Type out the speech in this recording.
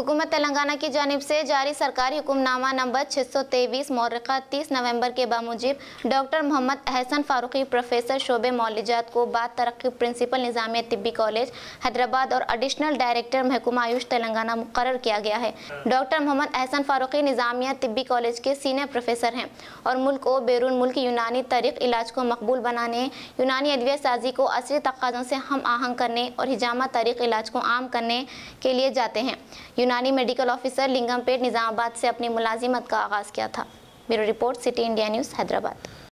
हुकूमत तेलंगाना की जानब से जारी सरकारी हुक्मनामा नंबर छः सौ तेईस मौरक़ा तीस नवंबर के बामूजिब डॉक्टर मोहम्मद अहसन फ़ारूकी, प्रोफेसर शोबे मौलिजात को बाद तरक्की प्रिंसिपल निज़ाम तिब्बी कॉलेज, हैदराबाद और एडिशनल डायरेक्टर महकुमा आयुष तेलंगाना मुकर किया गया है। डॉक्टर मोहम्मद अहसन फ़ारूकी निज़ामिया तिब्बी कॉलेज के सीनियर प्रोफेसर हैं और मुल्क व बैरून मुल्क यूनानी तरीक़ इलाज को मकबूल बनाने, यूनानी अदविया साजी को असली तकाज़ों से हम आहंग करने और हिजामा तरीक़ इलाज को आम करने के लिए जाते हैं। यूनानी मेडिकल ऑफिसर लिंगमपेट निज़ामाबाद से अपनी मुलाजिमत का आगाज़ किया था। Bureau report, City India News, Hyderabad.